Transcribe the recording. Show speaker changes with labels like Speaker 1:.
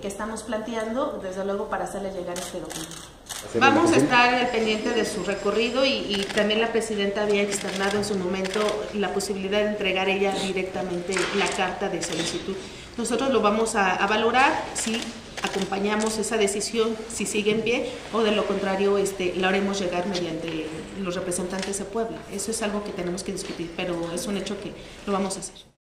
Speaker 1: que estamos planteando, desde luego, para hacerle llegar este documento.
Speaker 2: Vamos a estar al pendiente de su recorrido y, y, también la presidenta había externado en su momento la posibilidad de entregar ella directamente la carta de solicitud. Nosotros lo vamos a, a valorar si acompañamos esa decisión, si sigue en pie o de lo contrario este, la haremos llegar mediante los representantes de Puebla. Eso es algo que tenemos que discutir, pero es un hecho que lo vamos a hacer.